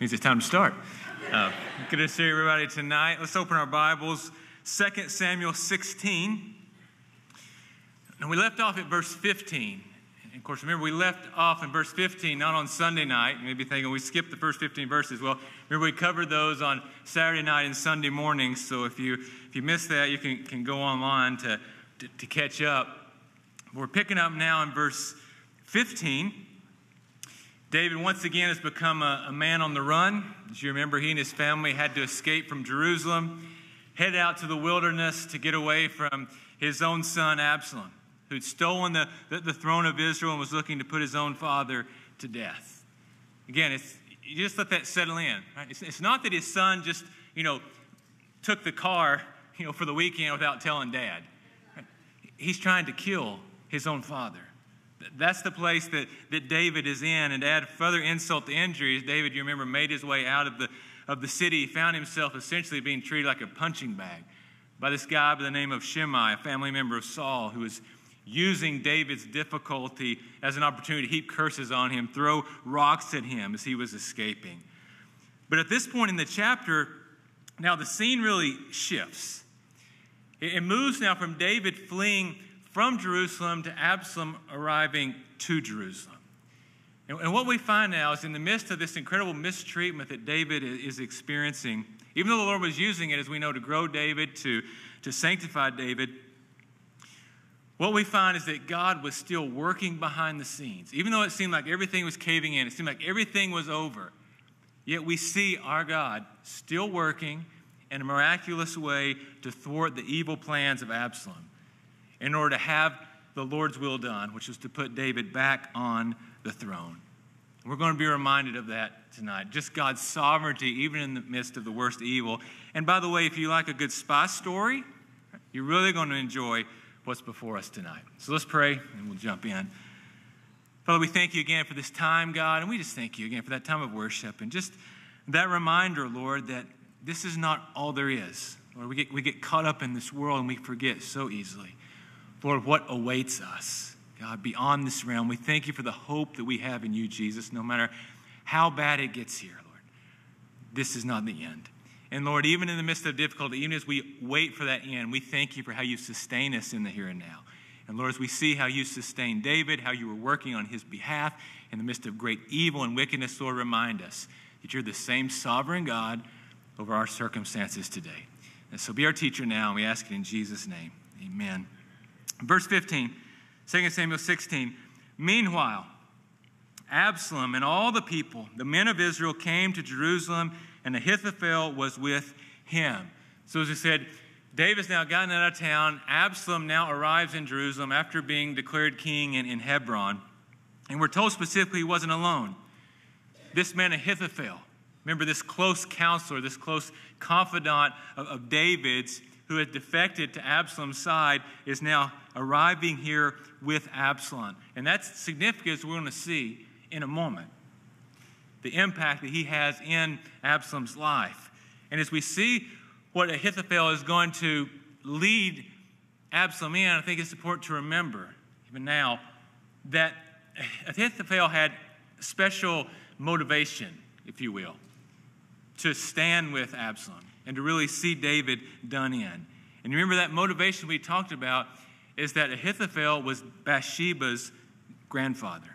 means it's time to start. Uh, good to see everybody tonight. Let's open our Bibles. 2 Samuel 16. And we left off at verse 15. And of course, remember, we left off in verse 15, not on Sunday night. You may be thinking we skipped the first 15 verses. Well, remember, we covered those on Saturday night and Sunday morning. So if you, if you missed that, you can, can go online to, to, to catch up. We're picking up now in verse 15. David once again has become a, a, man on the run. As you remember, he and his family had to escape from Jerusalem, head out to the wilderness to get away from his own son Absalom, who'd stolen the, the, the throne of Israel and was looking to put his own father to death. Again, it's, you just let that settle in. Right? It's, it's not that his son just, you know, took the car, you know, for the weekend without telling dad. Right? He's trying to kill his own father. That's the place that, that David is in. And to add further insult to injury, David, you remember, made his way out of the, of the city. Found himself essentially being treated like a punching bag by this guy by the name of Shimei, a family member of Saul, who was using David's difficulty as an opportunity to heap curses on him, throw rocks at him as he was escaping. But at this point in the chapter, now the scene really shifts. It moves now from David fleeing from Jerusalem to Absalom arriving to Jerusalem. And, what we find now is in the midst of this incredible mistreatment that David is experiencing, even though the Lord was using it, as we know, to grow David, to, to sanctify David, what we find is that God was still working behind the scenes. Even though it seemed like everything was caving in, it seemed like everything was over, yet we see our God still working in a miraculous way to thwart the evil plans of Absalom in order to have the Lord's will done, which was to put David back on the throne. We're going to be reminded of that tonight. Just God's sovereignty, even in the midst of the worst evil. And by the way, if you like a good spy story, you're really going to enjoy what's before us tonight. So let's pray and we'll jump in. Father, we thank you again for this time, God, and we just thank you again for that time of worship and just that reminder, Lord, that this is not all there is. Lord, we get, we get caught up in this world and we forget so easily. Lord, what awaits us, God, beyond this realm. We thank you for the hope that we have in you, Jesus, no matter how bad it gets here, Lord. This is not the end. And Lord, even in the midst of difficulty, even as we wait for that end, we thank you for how you sustain us in the here and now. And Lord, as we see how you sustained David, how you were working on his behalf in the midst of great evil and wickedness, Lord, remind us that you're the same sovereign God over our circumstances today. And so be our teacher now, and we ask it in Jesus' name. Amen. Verse 15, 2 Samuel 16. Meanwhile, Absalom and all the people, the men of Israel, came to Jerusalem, and Ahithophel was with him. So, as I said, David's now gotten out of town. Absalom now arrives in Jerusalem after being declared king in, in Hebron. And we're told specifically he wasn't alone. This man, Ahithophel, remember this close counselor, this close confidant of, of David's, who had defected to Absalom's side, is now arriving here with Absalom. And that's significant as we're going to see in a moment. The impact that he has in Absalom's life. And as we see what Ahithophel is going to lead Absalom in, I think it's important to remember, even now, that Ahithophel had special motivation, if you will, to stand with Absalom and to really see David done in. And remember that motivation we talked about is that Ahithophel was Bathsheba's grandfather.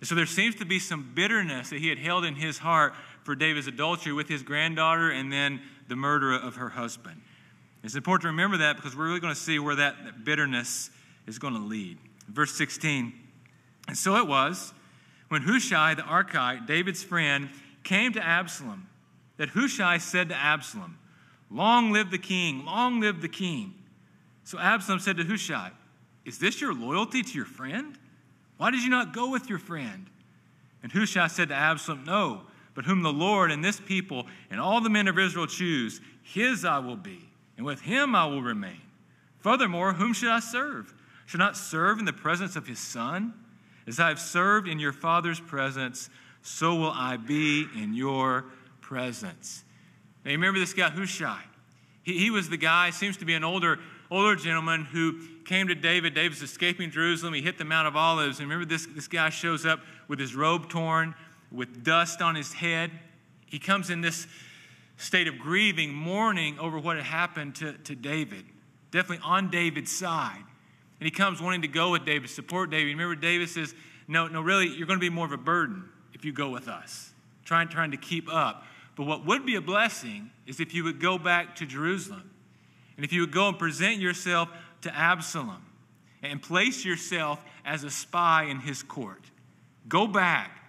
And so there seems to be some bitterness that he had held in his heart for David's adultery with his granddaughter and then the murder of her husband. It's important to remember that because we're really going to see where that, that bitterness is going to lead. Verse 16. And so it was when Hushai the Archite, David's friend, came to Absalom that Hushai said to Absalom, Long live the king, long live the king. So Absalom said to Hushai, Is this your loyalty to your friend? Why did you not go with your friend? And Hushai said to Absalom, No, but whom the Lord and this people and all the men of Israel choose, his I will be, and with him I will remain. Furthermore, whom should I serve? Should I not serve in the presence of his son? As I have served in your father's presence, so will I be in your presence. Now, you remember this guy, Hushai? He, he was the guy, seems to be an older, older gentleman who came to David. David's escaping Jerusalem. He hit the Mount of Olives. And remember, this, this guy shows up with his robe torn, with dust on his head. he comes in this state of grieving, mourning over what had happened to, to David, definitely on David's side. And he comes wanting to go with David, support David. Remember, David says, No, no, really, you're going to be more of a burden if you go with us, trying, trying to keep up. But what would be a blessing is if you would go back to Jerusalem and if you would go and present yourself to Absalom and place yourself as a spy in his court. Go back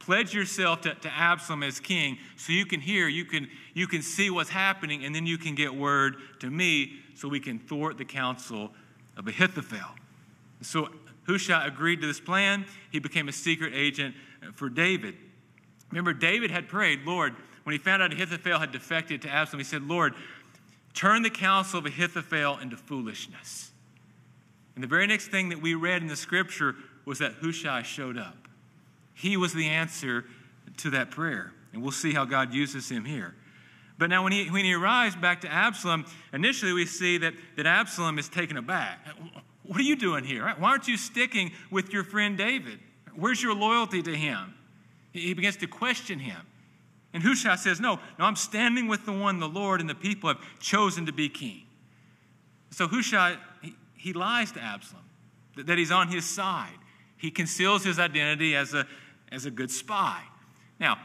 Pledge yourself to, to Absalom as king so you can hear, you can, you can see what's happening, and then you can get word to me so we can thwart the counsel of Ahithophel. So Hushai agreed to this plan. He became a secret agent for David. Remember, David had prayed, Lord, when he found out Ahithophel had defected to Absalom, he said, Lord, turn the counsel of Ahithophel into foolishness. And the very next thing that we read in the scripture was that Hushai showed up. He was the answer to that prayer. And we'll see how God uses him here. But now, when he, when he arrives back to Absalom, initially we see that, that Absalom is taken aback. What are you doing here? Why aren't you sticking with your friend David? Where's your loyalty to him? He begins to question him. And Hushai says, No, no, I'm standing with the one the Lord and the people have chosen to be king. So Hushai, he, he lies to Absalom that, that he's on his side. He conceals his identity as a, as a good spy. Now,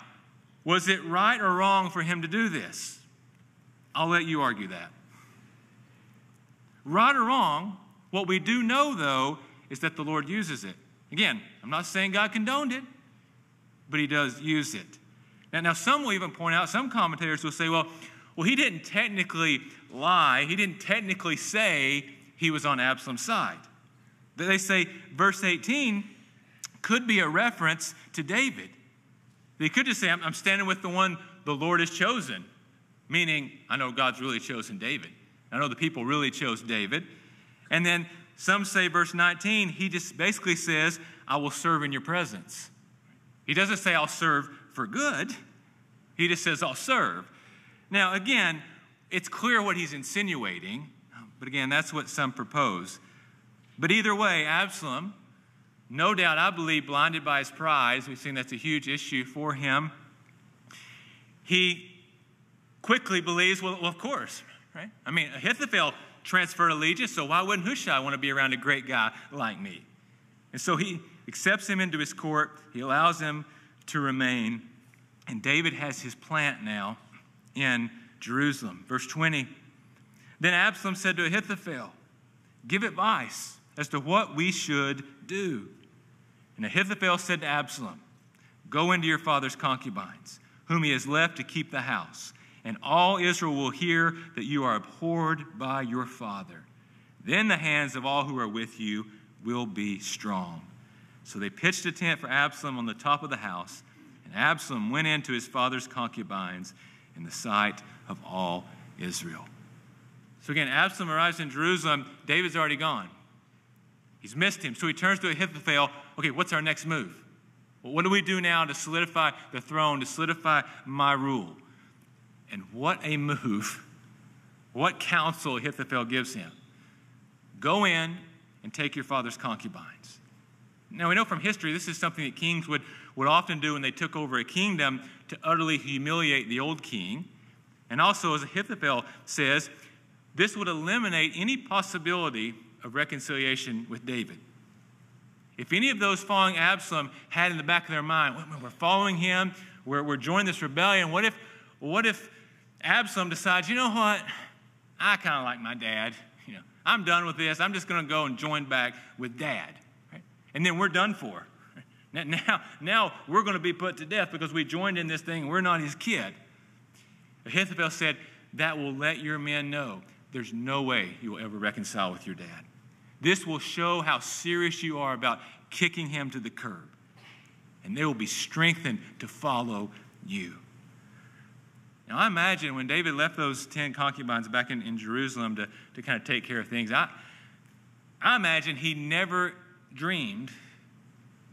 was it right or wrong for him to do this? I'll let you argue that. Right or wrong, what we do know, though, is that the Lord uses it. Again, I'm not saying God condoned it, but he does use it. Now, now some will even point out, some commentators will say, well, well, he didn't technically lie. He didn't technically say he was on Absalom's side. They say verse 18 could be a reference to David. They could just say, I'm standing with the one the Lord has chosen, meaning I know God's really chosen David. I know the people really chose David. And then some say, verse 19, he just basically says, I will serve in your presence. He doesn't say, I'll serve for good. He just says, I'll serve. Now, again, it's clear what he's insinuating, but again, that's what some propose. But either way, Absalom, no doubt, I believe, blinded by his pride, we've seen that's a huge issue for him. He quickly believes, well, well, of course, right? I mean, Ahithophel transferred allegiance, so why wouldn't Hushai want to be around a great guy like me? And so he accepts him into his court, he allows him to remain, and David has his plant now in Jerusalem. Verse 20 Then Absalom said to Ahithophel, Give advice as to what we should do. And Ahithophel said to Absalom, Go into your father's concubines, whom he has left to keep the house, and all Israel will hear that you are abhorred by your father. Then the hands of all who are with you will be strong. So they pitched a tent for Absalom on the top of the house, and Absalom went into his father's concubines in the sight of all Israel. So again, Absalom arrives in Jerusalem. David's already gone. He's missed him. So he turns to Ahithophel. Okay, what's our next move? Well, what do we do now to solidify the throne, to solidify my rule? And what a move. What counsel Ahithophel gives him. Go in and take your father's concubines. Now, we know from history this is something that kings would, would often do when they took over a kingdom to utterly humiliate the old king. And also, as Ahithophel says, this would eliminate any possibility of reconciliation with David. If any of those following Absalom had in the back of their mind, we're following him, we're, we're joining this rebellion, what if, what if Absalom decides, you know what, I kind of like my dad. You know, I'm done with this. I'm just going to go and join back with dad. And then we're done for. Now, now we're going to be put to death because we joined in this thing we're not his kid. Ahithophel said, That will let your men know there's no way you will ever reconcile with your dad. This will show how serious you are about kicking him to the curb. And they will be strengthened to follow you. Now, I imagine when David left those 10 concubines back in, in Jerusalem to, to kind of take care of things, I, I imagine he never dreamed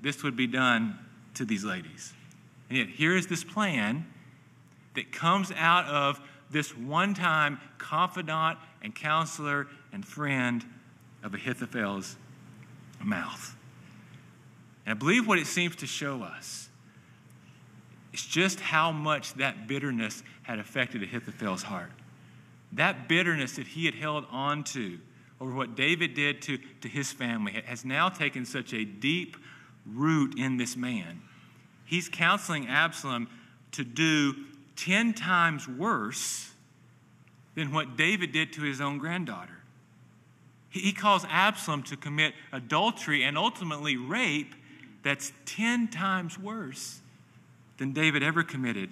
this would be done to these ladies. And yet, here is this plan that comes out of this one time confidant and counselor and friend of Ahithophel's mouth. And I believe what it seems to show us is just how much that bitterness had affected Ahithophel's heart. That bitterness that he had held on to over what David did to, to his family has now taken such a deep root in this man. He's counseling Absalom to do 10 times worse than what David did to his own granddaughter. He calls Absalom to commit adultery and ultimately rape that's 10 times worse than David ever committed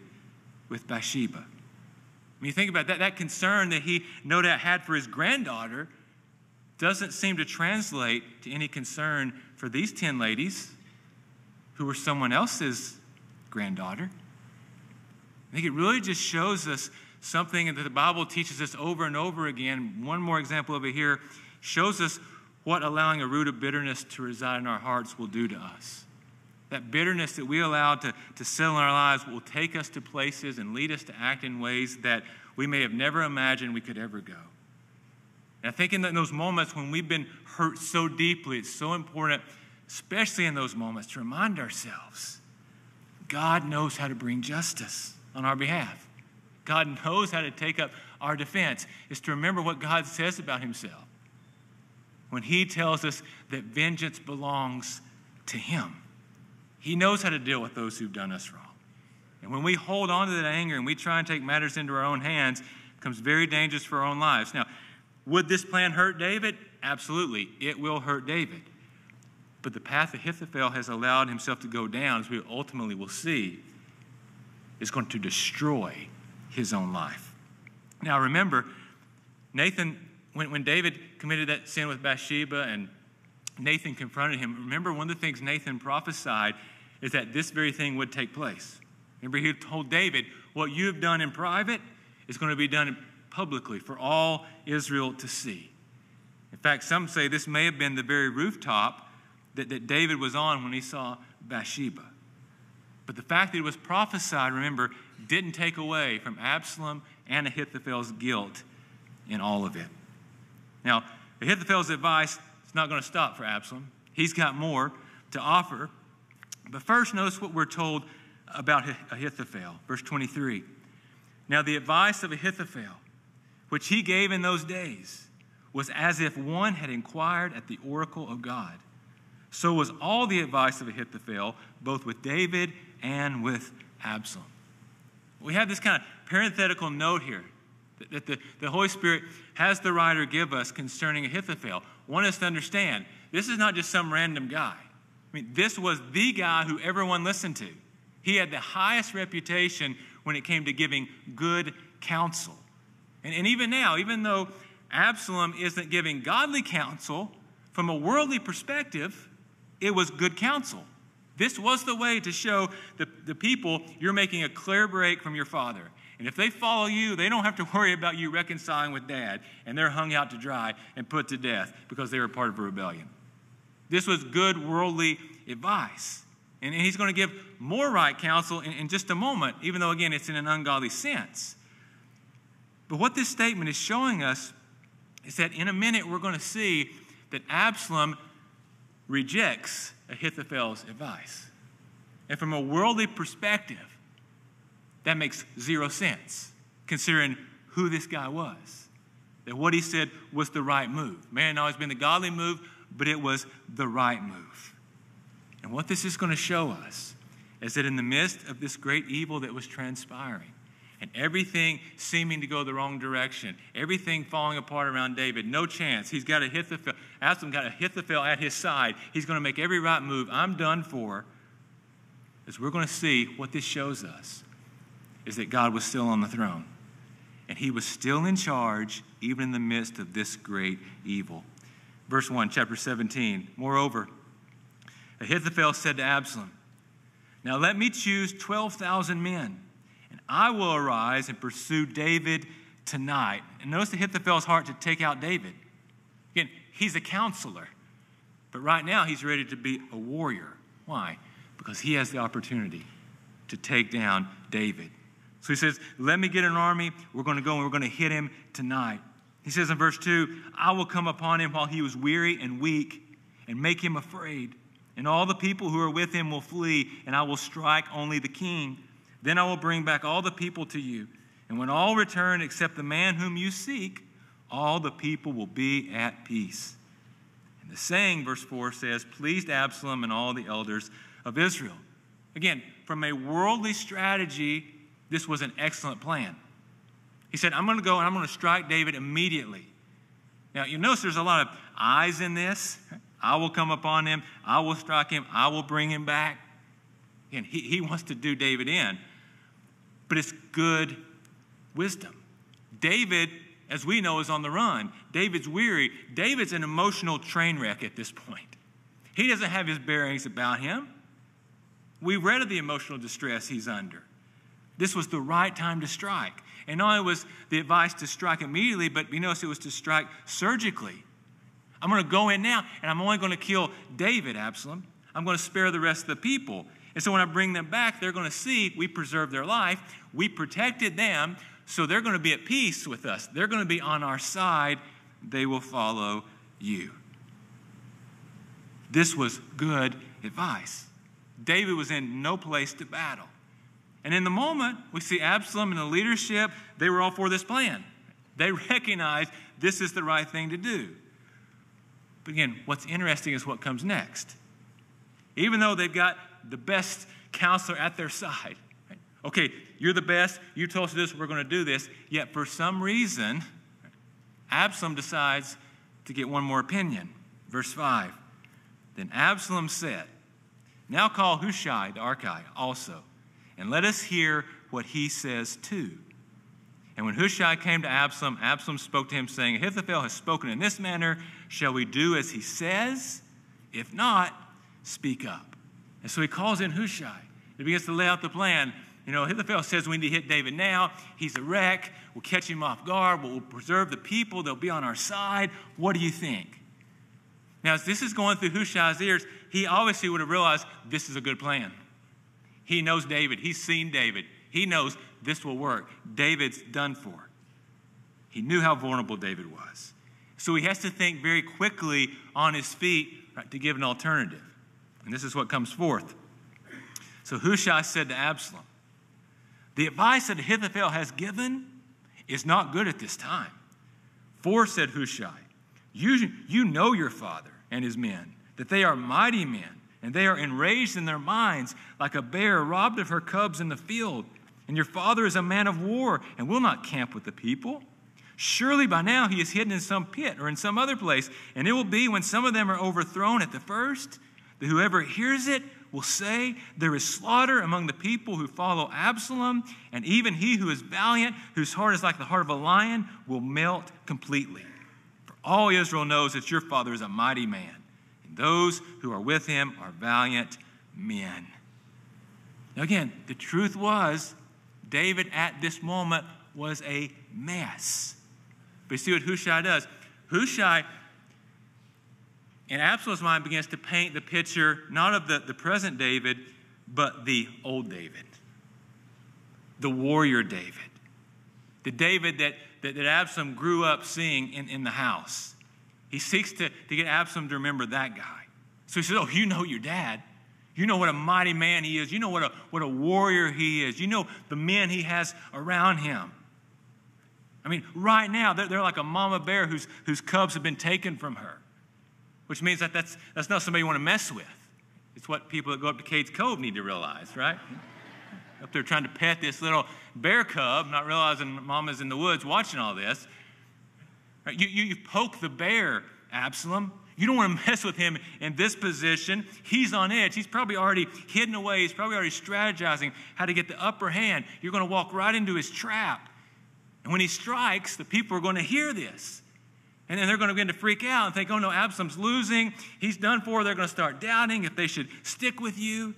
with Bathsheba. When you think about that, that concern that he no doubt had for his granddaughter doesn't seem to translate to any concern for these 10 ladies who were someone else's granddaughter. I think it really just shows us something that the Bible teaches us over and over again. One more example over here shows us what allowing a root of bitterness to reside in our hearts will do to us. That bitterness that we allow to, to settle in our lives will take us to places and lead us to act in ways that we may have never imagined we could ever go. And I think in those moments when we've been hurt so deeply, it's so important, especially in those moments, to remind ourselves God knows how to bring justice on our behalf. God knows how to take up our defense. Is to remember what God says about himself when he tells us that vengeance belongs to him. He knows how to deal with those who've done us wrong. And when we hold on to that anger and we try and take matters into our own hands, it becomes very dangerous for our own lives. Now, would this plan hurt David? Absolutely. It will hurt David. But the path Ahithophel has allowed himself to go down, as we ultimately will see, is going to destroy his own life. Now, remember, Nathan, when, when David committed that sin with Bathsheba and Nathan confronted him, remember one of the things Nathan prophesied is that this very thing would take place. Remember, he told David, What you have done in private is going to be done publicly for all Israel to see. In fact, some say this may have been the very rooftop that, that David was on when he saw Bathsheba. But the fact that it was prophesied, remember, didn't take away from Absalom and Ahithophel's guilt in all of it. Now, Ahithophel's advice is not going to stop for Absalom. He's got more to offer. But first, notice what we're told about Ahithophel. Verse 23. Now, the advice of Ahithophel, which he gave in those days, was as if one had inquired at the oracle of God. So was all the advice of Ahithophel, both with David and with Absalom. We have this kind of parenthetical note here that the, the Holy Spirit has the writer give us concerning Ahithophel. Want us to understand this is not just some random guy. I mean, this was the guy who everyone listened to. He had the highest reputation when it came to giving good counsel. And, and even now, even though Absalom isn't giving godly counsel, from a worldly perspective, it was good counsel. This was the way to show the, the people you're making a clear break from your father. And if they follow you, they don't have to worry about you reconciling with dad and they're hung out to dry and put to death because they were part of a rebellion. This was good worldly advice. And he's going to give more right counsel in, in just a moment, even though, again, it's in an ungodly sense. But what this statement is showing us is that in a minute we're going to see that Absalom rejects Ahithophel's advice. And from a worldly perspective, that makes zero sense, considering who this guy was. That what he said was the right move. Man, always been the godly move, but it was the right move. And what this is going to show us is that in the midst of this great evil that was transpiring, and everything seeming to go the wrong direction, everything falling apart around David, no chance. He's got Ahithophel, Absalom got Ahithophel at his side. He's going to make every right move. I'm done for. As we're going to see, what this shows us is that God was still on the throne. And he was still in charge, even in the midst of this great evil. Verse 1, chapter 17. Moreover, Ahithophel said to Absalom, Now let me choose 12,000 men I will arise and pursue David tonight. And notice Ahithophel's heart to take out David. Again, he's a counselor, but right now he's ready to be a warrior. Why? Because he has the opportunity to take down David. So he says, Let me get an army. We're going to go and we're going to hit him tonight. He says in verse 2 I will come upon him while he was weary and weak and make him afraid. And all the people who are with him will flee, and I will strike only the king. Then I will bring back all the people to you. And when all return except the man whom you seek, all the people will be at peace. And the saying, verse 4 says, pleased Absalom and all the elders of Israel. Again, from a worldly strategy, this was an excellent plan. He said, I'm going to go and I'm going to strike David immediately. Now, you notice there's a lot of eyes in this. I will come upon him. I will strike him. I will bring him back. Again, he, he wants to do David in. But it's good wisdom. David, as we know, is on the run. David's weary. David's an emotional train wreck at this point. He doesn't have his bearings about him. We read of the emotional distress he's under. This was the right time to strike. And not only was the advice to strike immediately, but you notice it was to strike surgically. I'm going to go in now, and I'm only going to kill David, Absalom. I'm going to spare the rest of the people. And so when I bring them back, they're going to see we preserve their life, we protected them, so they're going to be at peace with us. They're going to be on our side. They will follow you. This was good advice. David was in no place to battle. And in the moment, we see Absalom and the leadership, they were all for this plan. They recognize this is the right thing to do. But again, what's interesting is what comes next. Even though they've got the best counselor at their side, okay, you're the best, you told us this, we're going to do this, yet for some reason, Absalom decides to get one more opinion. Verse 5 Then Absalom said, Now call Hushai the Archite also and let us hear what he says too. And when Hushai came to Absalom, Absalom spoke to him, saying, Ahithophel has spoken in this manner. Shall we do as he says? If not, speak up. And so he calls in Hushai. He begins to lay out the plan. You know, Ahithophel says we need to hit David now. He's a wreck. We'll catch him off guard. We'll preserve the people. They'll be on our side. What do you think? Now, as this is going through Hushai's ears, he obviously would have realized this is a good plan. He knows David. He's seen David. He knows this will work. David's done for. He knew how vulnerable David was. So he has to think very quickly on his feet right, to give an alternative. And this is what comes forth. So Hushai said to Absalom, The advice that Ahithophel has given is not good at this time. For, said Hushai, you, you know your father and his men, that they are mighty men and they are enraged in their minds like a bear robbed of her cubs in the field. And your father is a man of war and will not camp with the people. Surely by now he is hidden in some pit or in some other place, and it will be when some of them are overthrown at the first that whoever hears it will say, There is slaughter among the people who follow Absalom, and even he who is valiant, whose heart is like the heart of a lion, will melt completely. For all Israel knows that your father is a mighty man and those who are with him are valiant men. Now, again, the truth was, David at this moment was a mess. But you see what Hushai does? Hushai, in Absalom's mind, begins to paint the picture not of the, the present David, but the old David, the warrior David, the David that, that, that Absalom grew up seeing in, in the house. He seeks to, to get Absalom to remember that guy. So he says, Oh, you know your dad. You know what a mighty man he is. You know what a, what a warrior he is. You know the men he has around him. I mean, right now, they're, they're like a mama bear whose, whose cubs have been taken from her, which means that that's, that's not somebody you want to mess with. It's what people that go up to Cades Cove need to realize, right? up there trying to pet this little bear cub, not realizing mama's in the woods watching all this. Right? You, you, you poke the bear, Absalom. You don't want to mess with him in this position. He's on edge. He's probably already hidden away. He's probably already strategizing how to get the upper hand. You're going to walk right into his trap. And when he strikes, the people are going to hear this. And then they're going to begin to freak out and think, oh no, Absalom's losing. He's done for. They're going to start doubting if they should stick with you.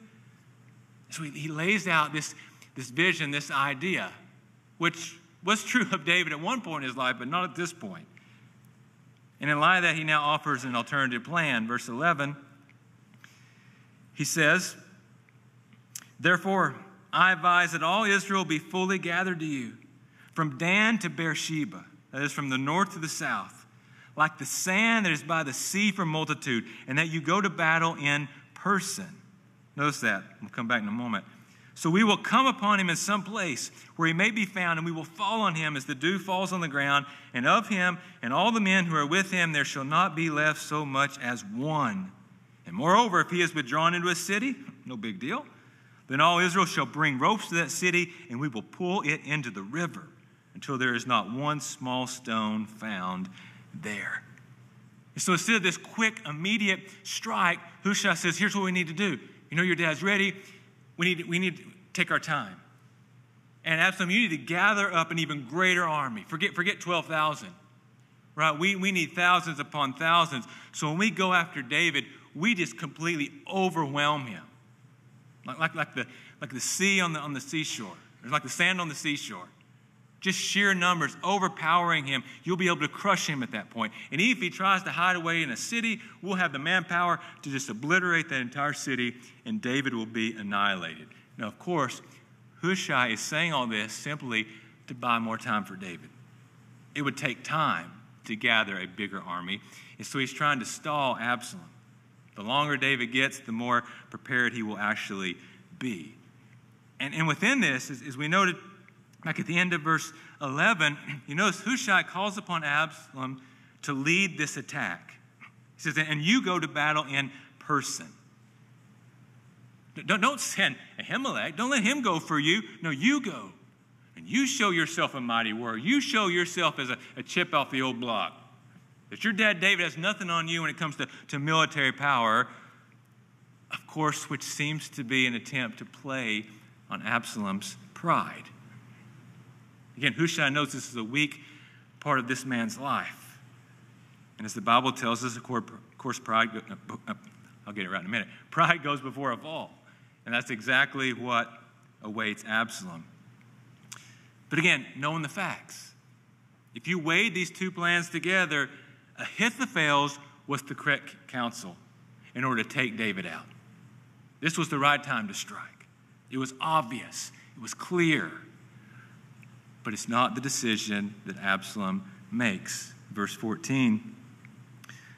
So he, he lays out this, this vision, this idea, which was true of David at one point in his life, but not at this point. And in light of that, he now offers an alternative plan. Verse 11, he says, Therefore, I advise that all Israel be fully gathered to you, from Dan to Beersheba, that is, from the north to the south, like the sand that is by the sea for multitude, and that you go to battle in person. Notice that. We'll come back in a moment. So we will come upon him in some place where he may be found, and we will fall on him as the dew falls on the ground. And of him and all the men who are with him, there shall not be left so much as one. And moreover, if he is withdrawn into a city, no big deal, then all Israel shall bring ropes to that city, and we will pull it into the river until there is not one small stone found there. So instead of this quick, immediate strike, Hushai says, Here's what we need to do. You know, your dad's ready. We need, we need to take our time. And Absalom, you need to gather up an even greater army. Forget, forget 12,000, right? We, we need thousands upon thousands. So when we go after David, we just completely overwhelm him. Like, like, like, the, like the sea on the, on the seashore, or like the sand on the seashore. Just sheer numbers overpowering him. You'll be able to crush him at that point. And if he tries to hide away in a city, we'll have the manpower to just obliterate that entire city, and David will be annihilated. Now, of course, Hushai is saying all this simply to buy more time for David. It would take time to gather a bigger army, and so he's trying to stall Absalom. The longer David gets, the more prepared he will actually be. And, and within this, as, as we noted back at the end of verse 11, you notice Hushai calls upon Absalom to lead this attack. He says, and you go to battle in person. Don't, don't send Ahimelech. Don't let him go for you. No, you go. And you show yourself a mighty warrior. You show yourself as a, a chip off the old block. That your dad David has nothing on you when it comes to, to military power, of course, which seems to be an attempt to play on Absalom's pride. Again, Hushai knows this is a weak part of this man's life. And as the Bible tells us, of course, pride, I'll get it right in a minute. Pride goes before a fall. And that's exactly what awaits Absalom. But again, knowing the facts. If you weighed these two plans together, Ahithophel's was the correct counsel in order to take David out. This was the right time to strike. It was obvious, it was clear. But it's not the decision that Absalom makes. Verse 14.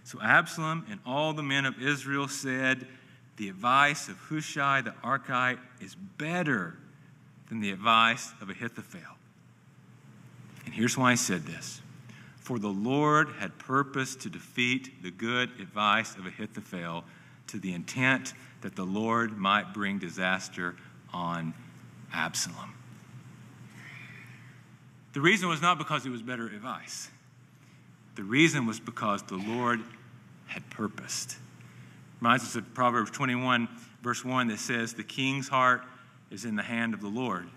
So Absalom and all the men of Israel said, the advice of Hushai the Archite is better than the advice of Ahithophel. And here's why I said this For the Lord had purposed to defeat the good advice of Ahithophel to the intent that the Lord might bring disaster on Absalom. The reason was not because it was better advice. The reason was because the Lord had purposed. Reminds us of Proverbs 21, verse 1, that says, The king's heart is in the hand of the Lord.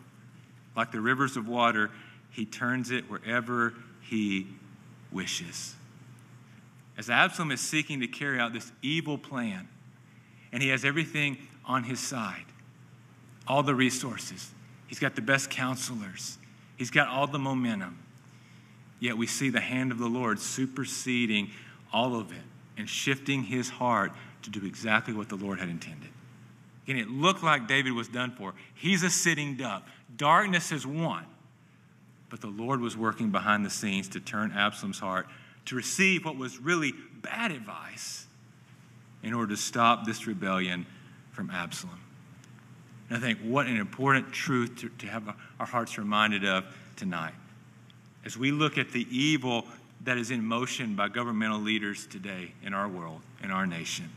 Like the rivers of water, he turns it wherever he wishes. As Absalom is seeking to carry out this evil plan, and he has everything on his side all the resources, he's got the best counselors, he's got all the momentum. Yet we see the hand of the Lord superseding all of it and shifting his heart to do exactly what the Lord had intended. And it looked like David was done for. He's a sitting duck. Darkness has won. But the Lord was working behind the scenes to turn Absalom's heart to receive what was really bad advice in order to stop this rebellion from Absalom. And I think what an important truth to, to have our hearts reminded of tonight. As we look at the evil that is in motion by governmental leaders today in our world, in our nation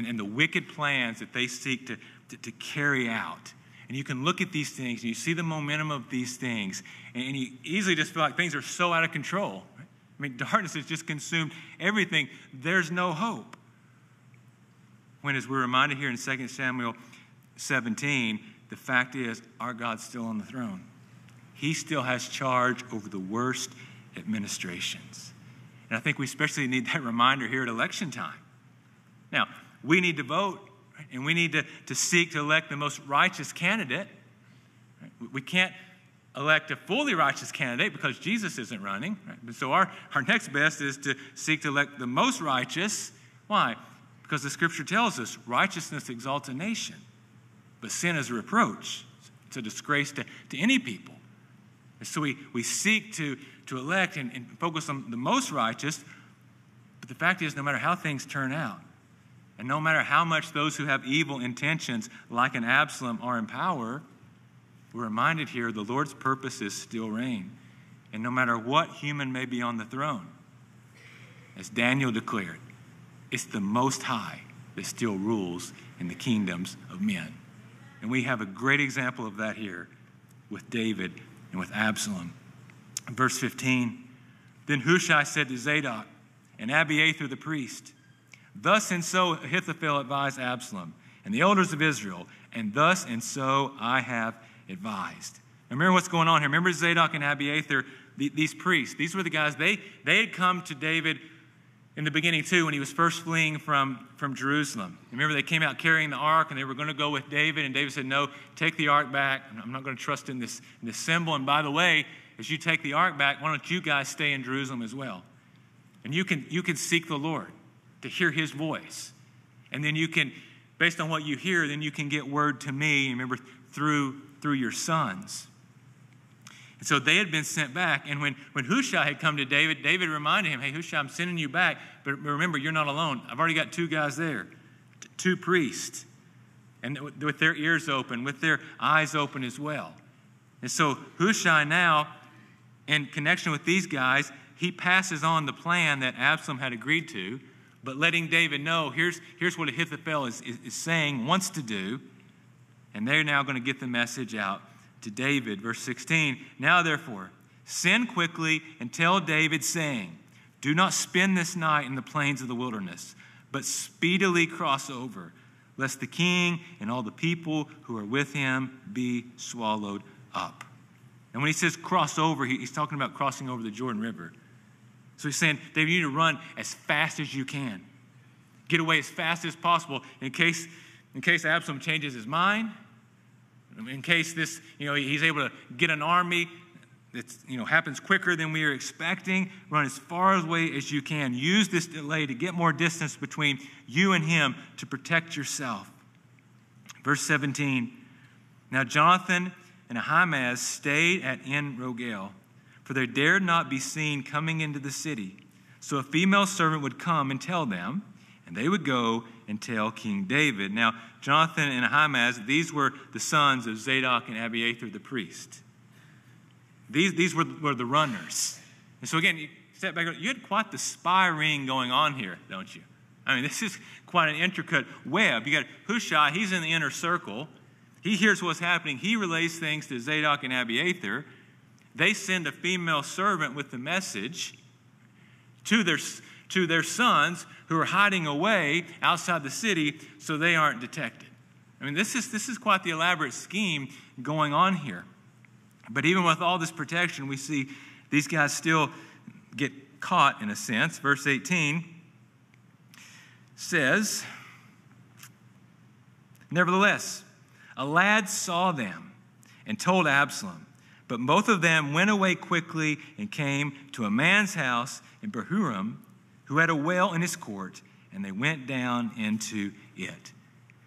and, and the wicked plans that they seek to, to, to, carry out. And you can look at these things and you see the momentum of these things, and, and you easily just feel like things are so out of control. I mean, darkness has just consumed everything. There's no hope. When, as we're reminded here in 2 Samuel 17, the fact is our God's still on the throne. He still has charge over the worst administrations. And I think we especially need that reminder here at election time. Now, we need to vote and we need to, to seek to elect the most righteous candidate. We can't elect a fully righteous candidate because Jesus isn't running. Right? So our, our next best is to seek to elect the most righteous. Why? Because the scripture tells us righteousness exalts a nation, but sin is a reproach. It's a disgrace to, to any people. And so we, we seek to, to elect and, and focus on the most righteous, but the fact is, no matter how things turn out, And no matter how much those who have evil intentions, like an Absalom, are in power, we're reminded here the Lord's purposes still reign. And no matter what human may be on the throne, as Daniel declared, it's the Most High that still rules in the kingdoms of men. And we have a great example of that here with David and with Absalom. Verse 15 Then Hushai said to Zadok and Abiathar the priest, Thus and so Ahithophel advised Absalom and the elders of Israel, and thus and so I have advised. Now remember what's going on here. Remember Zadok and Abiathar, the, these priests. These were the guys, they, they had come to David in the beginning too when he was first fleeing from, from Jerusalem. Remember, they came out carrying the ark and they were going to go with David, and David said, No, take the ark back. I'm not going to trust in this, in this symbol. And by the way, as you take the ark back, why don't you guys stay in Jerusalem as well? And you can, you can seek the Lord to hear his voice. And then you can, based on what you hear, then you can get word to me, remember, through, through your sons. And so they had been sent back. And when, when Hushai had come to David, David reminded him, Hey, Hushai, I'm sending you back. But remember, you're not alone. I've already got two guys there, t- two priests, and with their ears open, with their eyes open as well. And so Hushai now, in connection with these guys, he passes on the plan that Absalom had agreed to, but letting David know here's, here's what Ahithophel is, is, is saying, wants to do. And they're now going to get the message out to David. Verse 16 Now therefore, send quickly and tell David, saying, Do not spend this night in the plains of the wilderness, but speedily cross over, lest the king and all the people who are with him be swallowed up. And when he says cross over, he's talking about crossing over the Jordan River. So he's saying, David, you need to run as fast as you can. Get away as fast as possible in case, in case Absalom changes his mind in case this, you know, he's able to get an army that you know happens quicker than we are expecting. Run as far away as you can. Use this delay to get more distance between you and him to protect yourself. Verse 17. Now Jonathan and Ahimaaz stayed at En Rogel, for they dared not be seen coming into the city. So a female servant would come and tell them, and they would go and tell King David. Now, Jonathan and Ahimaaz, these were the sons of Zadok and Abiathar the priest. These, these were, were the runners. And so, again, you step back, you had quite the spy ring going on here, don't you? I mean, this is quite an intricate web. You got Hushai, he's in the inner circle. He hears what's happening. He relays things to Zadok and Abiathar. They send a female servant with the message to their, to their sons who are hiding away outside the city so they aren't detected. I mean, this is, this is quite the elaborate scheme going on here. But even with all this protection, we see these guys still get caught in a sense. Verse 18 says, Nevertheless, a lad saw them and told Absalom. But both of them went away quickly and came to a man's house in Bahurim who had a well in his court, and they went down into it.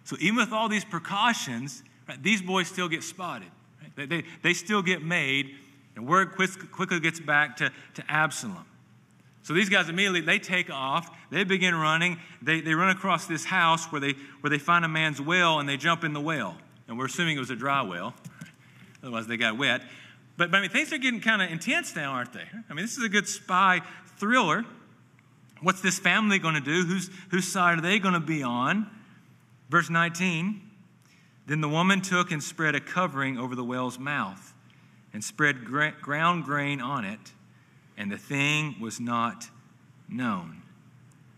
So even with all these precautions, right, these boys still get spotted. Right? They, they, they, still get made, and word quickly gets back to, to Absalom. So these guys immediately they take off, they begin running, they, they run across this house where they where they find a man's well and they jump in the well. And we're assuming it was a dry well. Otherwise they got wet. But, but I mean things are getting kind of intense now, aren't they? I mean, this is a good spy thriller. What's this family going to do? Whose, whose side are they going to be on? Verse 19 Then the woman took and spread a covering over the well's mouth and spread gra- ground grain on it, and the thing was not known.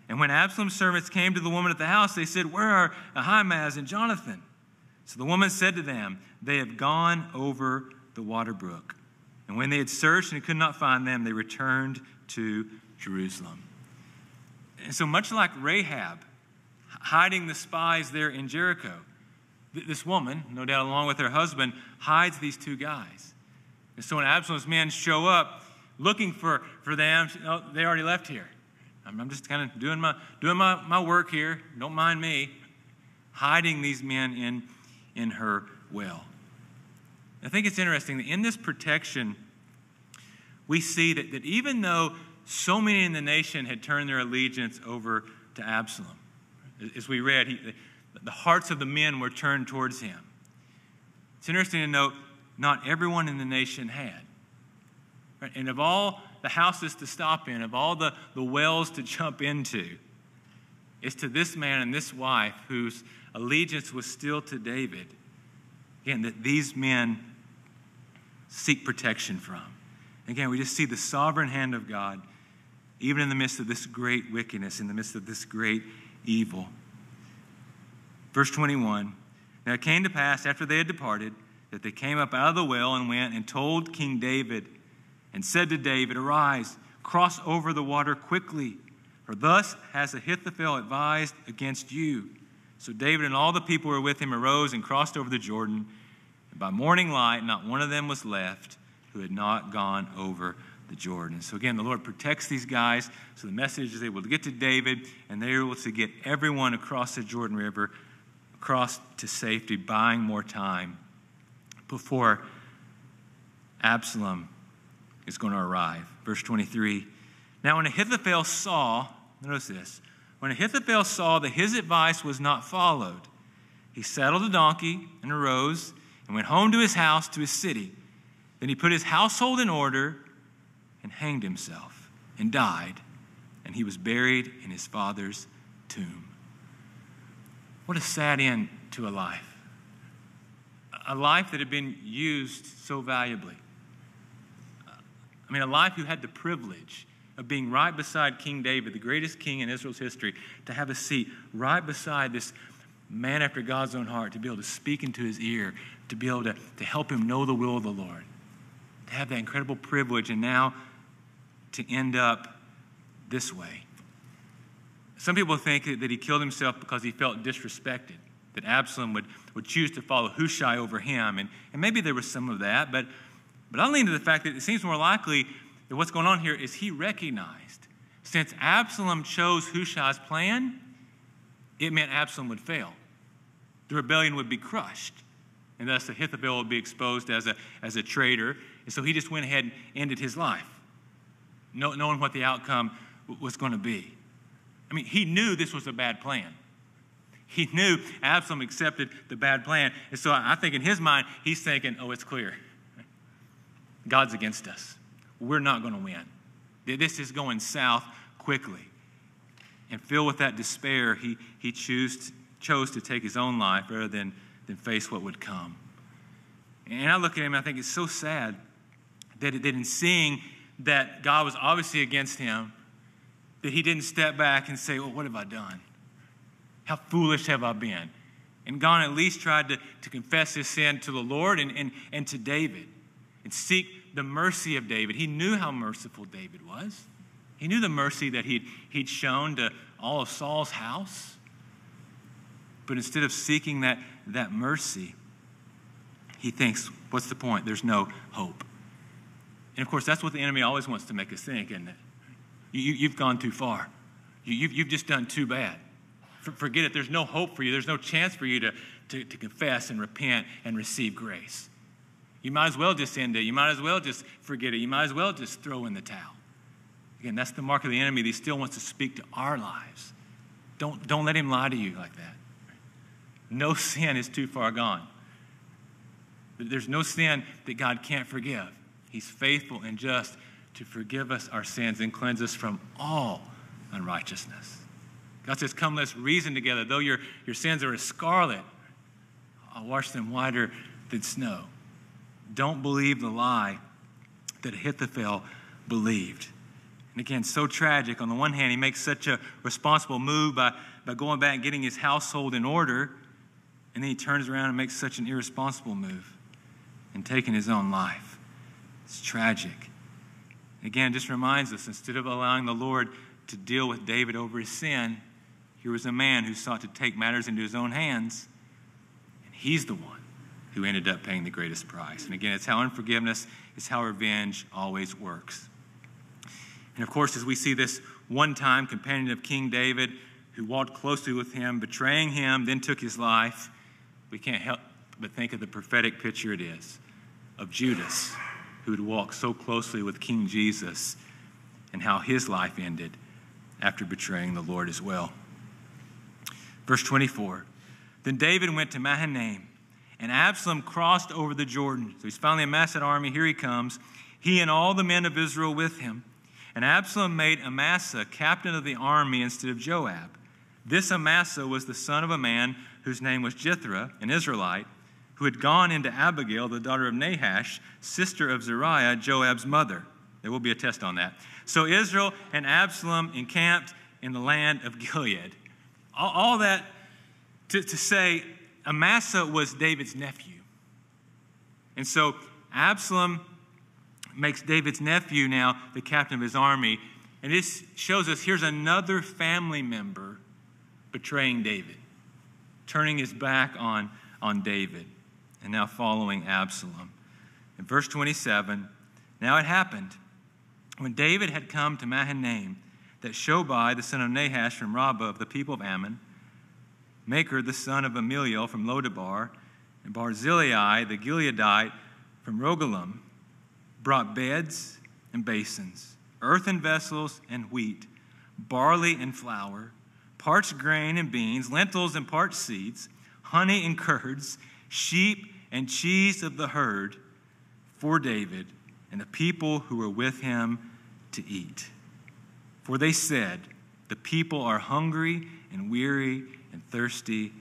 And when Absalom's servants came to the woman at the house, they said, Where are Ahimaaz and Jonathan? So the woman said to them, They have gone over the water brook. And when they had searched and could not find them, they returned to Jerusalem. And so, much like Rahab hiding the spies there in Jericho, this woman, no doubt along with her husband, hides these two guys. And so, when Absalom's men show up looking for, for them, oh, they already left here. I'm just kind of doing, my, doing my, my work here. Don't mind me. Hiding these men in, in her well. I think it's interesting that in this protection, we see that, that even though so many in the nation had turned their allegiance over to Absalom. As we read, he, the hearts of the men were turned towards him. It's interesting to note, not everyone in the nation had. And of all the houses to stop in, of all the, the wells to jump into, it's to this man and this wife whose allegiance was still to David, again, that these men seek protection from. Again, we just see the sovereign hand of God, even in the midst of this great wickedness, in the midst of this great evil. Verse 21 Now it came to pass after they had departed that they came up out of the well and went and told King David and said to David, Arise, cross over the water quickly, for thus has Ahithophel advised against you. So David and all the people who were with him arose and crossed over the Jordan. And by morning light, not one of them was left who had not gone over the Jordan. So again, the Lord protects these guys. So the message is able to get to David, and they're able to get everyone across the Jordan River, across to safety, buying more time before Absalom is going to arrive. Verse 23. Now, when Ahithophel saw, notice this, when Ahithophel saw that his advice was not followed, he saddled a donkey and arose and went home to his house, to his city. Then he put his household in order and hanged himself and died, and he was buried in his father's tomb. What a sad end to a life. A life that had been used so valuably. I mean, a life who had the privilege of being right beside King David, the greatest king in Israel's history, to have a seat right beside this man after God's own heart, to be able to speak into his ear, to be able to, to help him know the will of the Lord, to have that incredible privilege, and now to end up this way. Some people think that he killed himself because he felt disrespected, that Absalom would, would choose to follow Hushai over him. And, and maybe there was some of that, but, but I lean to the fact that it seems more likely that what's going on here is he recognized since Absalom chose Hushai's plan, it meant Absalom would fail. The rebellion would be crushed. And thus Ahithophel would be exposed as a, as a traitor. And so he just went ahead and ended his life, knowing what the outcome was going to be. I mean, he knew this was a bad plan. He knew Absalom accepted the bad plan. And so I think in his mind, he's thinking, oh, it's clear. God's against us. We're not going to win. This is going south quickly. And filled with that despair, he, he choose, chose to take his own life rather than, than face what would come. And I look at him and I think it's so sad that, that in seeing that God was obviously against him, that he didn't step back and say, Well, what have I done? How foolish have I been? And God at least tried to, to confess his sin to the Lord and, and, and to David and seek the mercy of David. He knew how merciful David was. He knew the mercy that he'd, he'd shown to all of Saul's house. But instead of seeking that, that mercy, he thinks, what's the point? There's no hope. And of course, that's what the enemy always wants to make us think, isn't it? You, have gone too far. You, have just done too bad. forget it. There's no hope for you. There's no chance for you to, to, to confess and repent and receive grace. You might as well just end it. You might as well just forget it. You might as well just throw in the towel. Again, that's the mark of the enemy. He still wants to speak to our lives. Don't, don't let him lie to you like that. No sin is too far gone. There's no sin that God can't forgive. He's faithful and just to forgive us our sins and cleanse us from all unrighteousness. God says, Come, let's reason together. Though your, your sins are as scarlet, I'll wash them whiter than snow. Don't believe the lie that Ahithophel believed. And again, so tragic. On the one hand, he makes such a responsible move by, by going back and getting his household in order, and then he turns around and makes such an irresponsible move and taking his own life. It's tragic. Again, just reminds us instead of allowing the Lord to deal with David over his sin, here was a man who sought to take matters into his own hands, and he's the one who ended up paying the greatest price. And again, it's how unforgiveness is how revenge always works. And of course, as we see this one time companion of King David who walked closely with him, betraying him, then took his life, we can't help but think of the prophetic picture it is of Judas, who would walk so closely with King Jesus, and how his life ended after betraying the Lord as well. Verse 24 Then David went to Mahanaim, and Absalom crossed over the Jordan. So he's finally amassed an army. Here he comes, he and all the men of Israel with him. And Absalom made Amasa captain of the army instead of Joab. This Amasa was the son of a man whose name was Jithra, an Israelite, who had gone into Abigail, the daughter of Nahash, sister of Zeruiah, Joab's mother. There will be a test on that. So Israel and Absalom encamped in the land of Gilead. All, all that to, to say Amasa was David's nephew. And so Absalom makes David's nephew now the captain of his army. And this shows us here's another family member betraying David, turning his back on, on David, and now following Absalom. In verse 27, now it happened when David had come to Mahanaim that Shobai, the son of Nahash from Rabbah of the people of Ammon, Machir, the son of Ammiel from Lodabar, and Barzillai, the Gileadite from Rogelim, brought beds and basins, earthen vessels and wheat, barley and flour, parched grain and beans, lentils and parched seeds, honey and curds, sheep and cheese of the herd for David and the people who were with him to eat. For they said, The people are hungry and weary and thirsty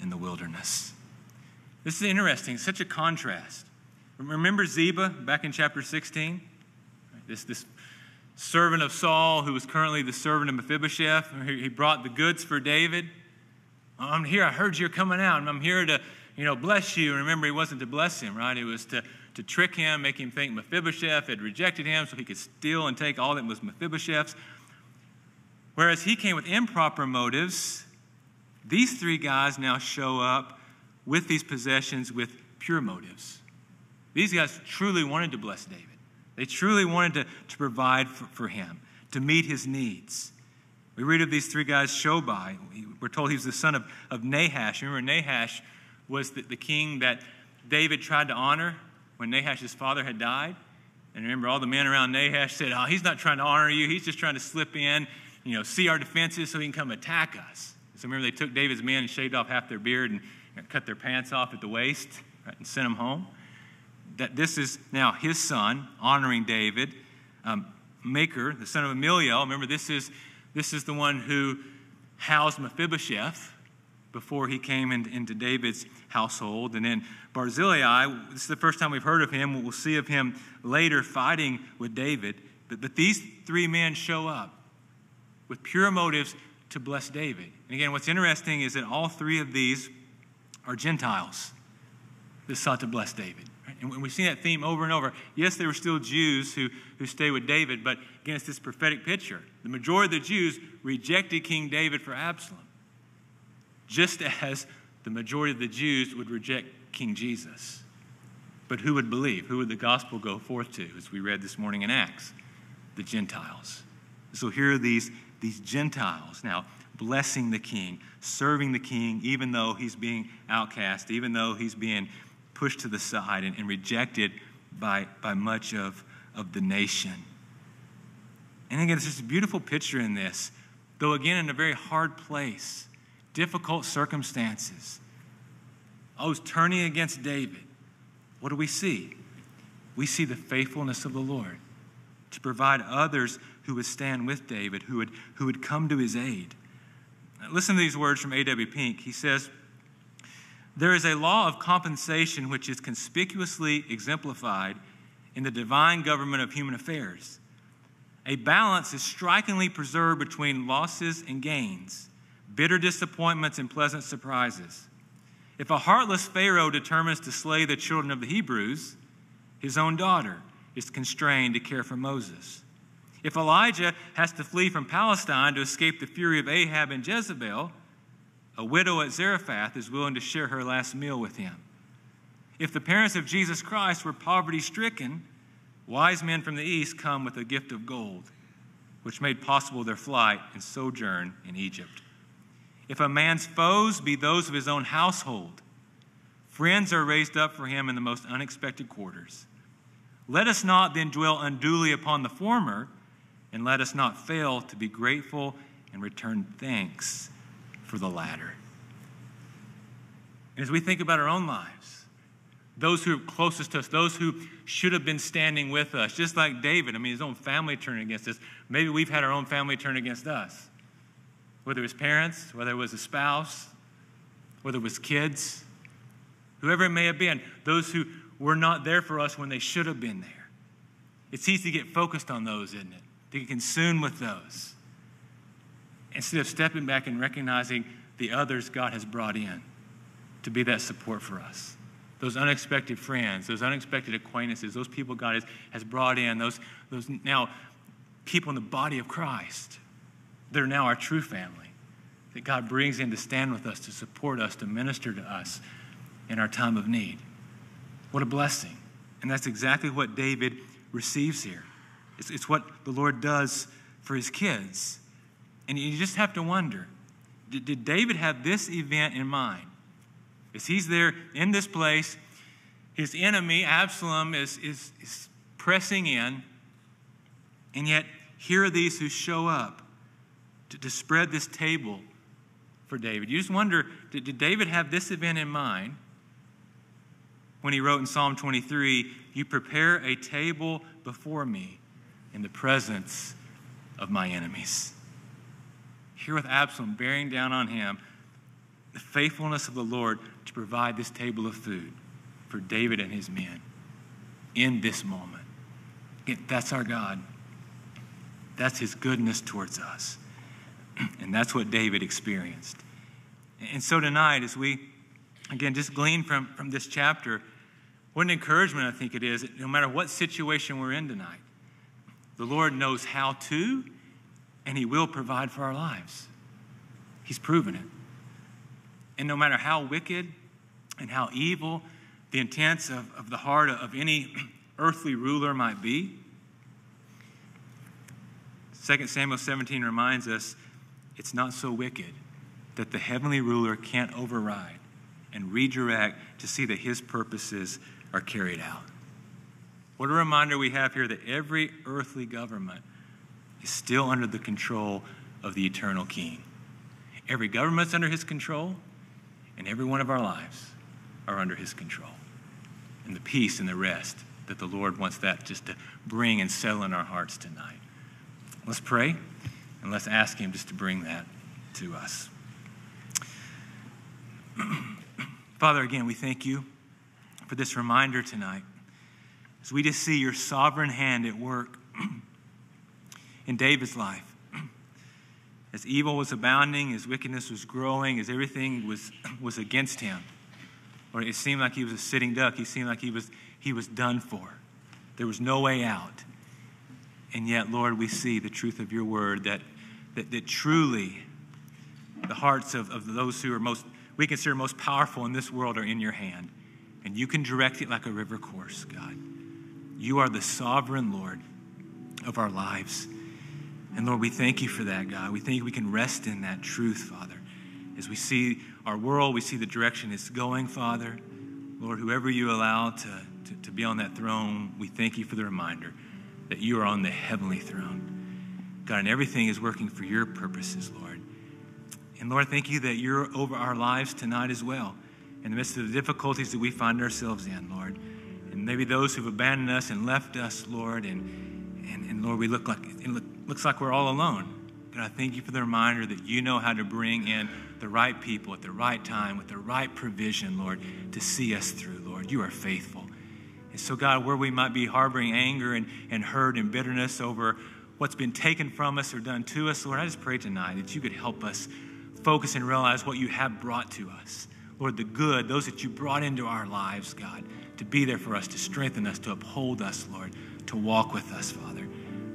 in the wilderness. This is interesting, such a contrast. Remember Ziba back in chapter 16? This, this servant of Saul who was currently the servant of Mephibosheth. He brought the goods for David. I'm here, I heard you're coming out, and I'm here to, you know, bless you. Remember, he wasn't to bless him, right? It was to, to trick him, make him think Mephibosheth had rejected him so he could steal and take all that was Mephibosheth's. Whereas he came with improper motives these three guys now show up with these possessions with pure motives. These guys truly wanted to bless David. They truly wanted to, to provide for, for him, to meet his needs. We read of these three guys, Shobai. We're told he was the son of, of Nahash. Remember, Nahash was the, the king that David tried to honor when Nahash's father had died. And remember, all the men around Nahash said, Oh, he's not trying to honor you. He's just trying to slip in, you know, see our defenses so he can come attack us. So remember, they took David's men and shaved off half their beard and cut their pants off at the waist right, and sent them home. That this is now his son honoring David. Um, Machir, the son of Ammiel, remember this is, this is the one who housed Mephibosheth before he came in, into David's household. And then Barzillai, this is the first time we've heard of him. We'll see of him later fighting with David. But, but these three men show up with pure motives to bless David. And again, what's interesting is that all three of these are Gentiles that sought to bless David. And we've seen that theme over and over. Yes, there were still Jews who, who stayed with David, but again, it's this prophetic picture. The majority of the Jews rejected King David for Absalom, just as the majority of the Jews would reject King Jesus. But who would believe? Who would the gospel go forth to, as we read this morning in Acts? The Gentiles. So here are these these Gentiles now blessing the king, serving the king, even though he's being outcast, even though he's being pushed to the side and, and rejected by, by much of, of the nation. And again, it's just a beautiful picture in this, though again in a very hard place, difficult circumstances. Oh, Was turning against David. What do we see? We see the faithfulness of the Lord to provide others who would stand with David, who would, who would come to his aid. Listen to these words from A.W. Pink. He says, There is a law of compensation which is conspicuously exemplified in the divine government of human affairs. A balance is strikingly preserved between losses and gains, bitter disappointments and pleasant surprises. If a heartless Pharaoh determines to slay the children of the Hebrews, his own daughter is constrained to care for Moses. If Elijah has to flee from Palestine to escape the fury of Ahab and Jezebel, a widow at Zarephath is willing to share her last meal with him. If the parents of Jesus Christ were poverty stricken, wise men from the east come with a gift of gold, which made possible their flight and sojourn in Egypt. If a man's foes be those of his own household, friends are raised up for him in the most unexpected quarters. Let us not then dwell unduly upon the former and let us not fail to be grateful and return thanks for the latter. And as we think about our own lives, those who are closest to us, those who should have been standing with us, just like David. I mean, his own family turned against us. Maybe we've had our own family turn against us, whether it was parents, whether it was a spouse, whether it was kids, whoever it may have been, those who were not there for us when they should have been there. It's easy to get focused on those, isn't it? To get consumed with those. Instead of stepping back and recognizing the others God has brought in to be that support for us. Those unexpected friends, those unexpected acquaintances, those people God has, has brought in, those, those now people in the body of Christ that are now our true family that God brings in to stand with us, to support us, to minister to us in our time of need. What a blessing. And that's exactly what David receives here. It's, it's what the Lord does for his kids. And you just have to wonder did, did David have this event in mind? As he's there in this place, his enemy, Absalom, is, is, is pressing in, and yet here are these who show up to, to spread this table for David. You just wonder did, did David have this event in mind when he wrote in Psalm 23 You prepare a table before me in the presence of my enemies? Here with Absalom bearing down on him the faithfulness of the Lord to provide this table of food for David and his men in this moment. That's our God. That's his goodness towards us. And that's what David experienced. And so tonight, as we, again, just glean from, from this chapter, what an encouragement I think it is, no matter what situation we're in tonight, the Lord knows how to, and He will provide for our lives. He's proven it. And no matter how wicked and how evil the intents of, of the heart of any earthly ruler might be, 2 Samuel 17 reminds us it's not so wicked that the heavenly ruler can't override and redirect to see that his purposes are carried out. What a reminder we have here that every earthly government is still under the control of the eternal king. Every government's under his control, and every one of our lives are under his control. And the peace and the rest that the Lord wants that just to bring and settle in our hearts tonight. Let's pray. And let's ask Him just to bring that to us. Father, again, we thank you for this reminder tonight as we just see your sovereign hand at work in David's life. As evil was abounding, as wickedness was growing, as everything was, was against him, or it seemed like he was a sitting duck, he seemed like he was, he was done for. There was no way out. And yet, Lord, we see the truth of your word that that, that truly the hearts of, of those who are most, we consider most powerful in this world are in your hand. And you can direct it like a river course, God. You are the sovereign Lord of our lives. And Lord, we thank you for that, God. We think we can rest in that truth, Father. As we see our world, we see the direction it's going, Father. Lord, whoever you allow to, to, to be on that throne, we thank you for the reminder that you are on the heavenly throne. God, and everything is working for your purposes, Lord. And Lord, thank you that you're over our lives tonight as well, in the midst of the difficulties that we find ourselves in, Lord. And maybe those who've abandoned us and left us, Lord, and, and, and Lord, we look like, it look, looks like we're all alone. God, I thank you for the reminder that you know how to bring in the right people at the right time with the right provision, Lord, to see us through, Lord. You are faithful. And so, God, where we might be harboring anger and, and hurt and bitterness over what's been taken from us or done to us, Lord, I just pray tonight that you could help us focus and realize what you have brought to us. Lord, the good, those that you brought into our lives, God, to be there for us, to strengthen us, to uphold us, Lord, to walk with us, Father.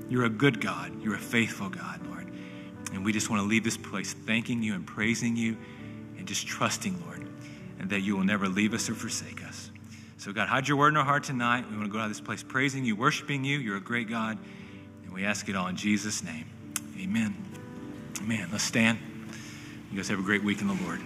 You're a good God. You're a faithful God, Lord. And we just want to leave this place thanking you and praising you and just trusting, Lord, and that you will never leave us or forsake us. So, God, hide your word in our heart tonight. We want to go out of this place praising you, worshiping you. You're a great God. We ask it all in Jesus' name. Amen. Amen. Let's stand. You guys have a great week in the Lord.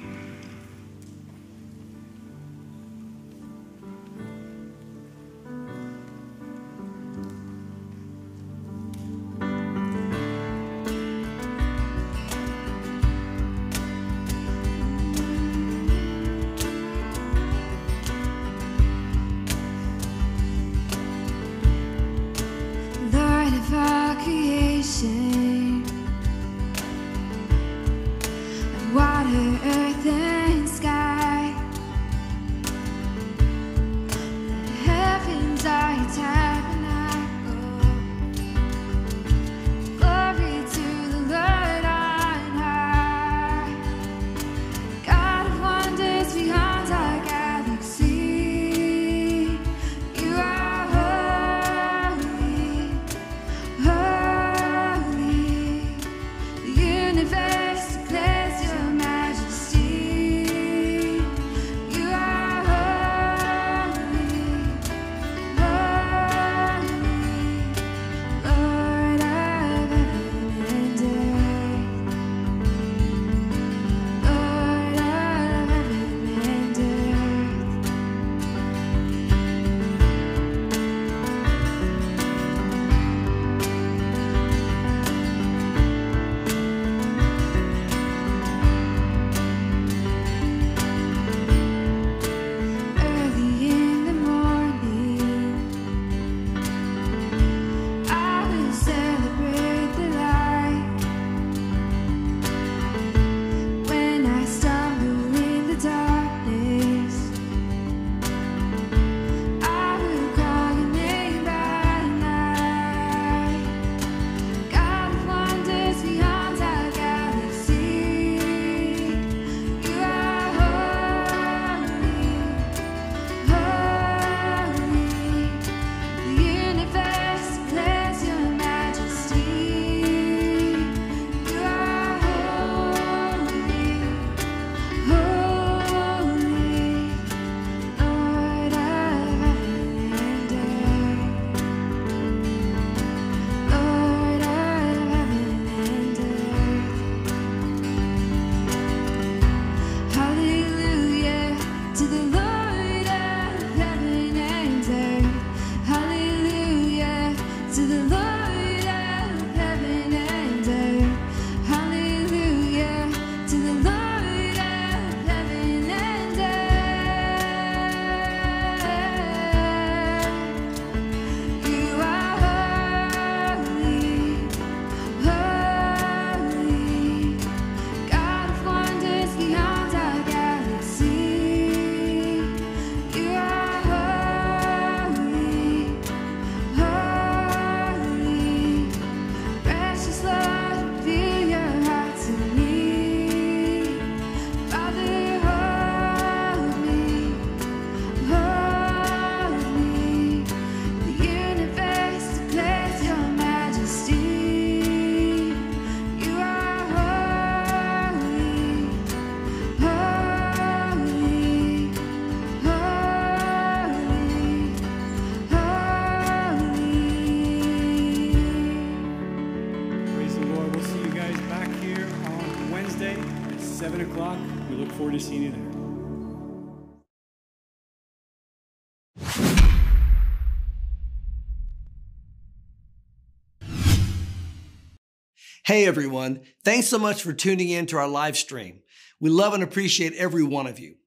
Hey everyone, thanks so much for tuning in to our live stream. We love and appreciate every one of you.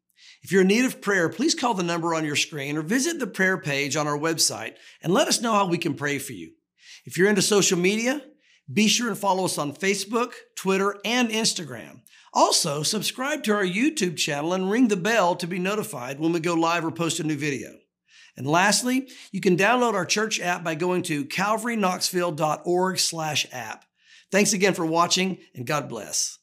If you're in need of prayer, please call the number on your screen or visit the prayer page on our website and let us know how we can pray for you. If you're into social media, be sure and follow us on Facebook, Twitter, and Instagram. Also, subscribe to our YouTube channel and ring the bell to be notified when we go live or post a new video. And lastly, you can download our church app by going to calvaryknoxville.org slash app. Thanks again for watching and God bless.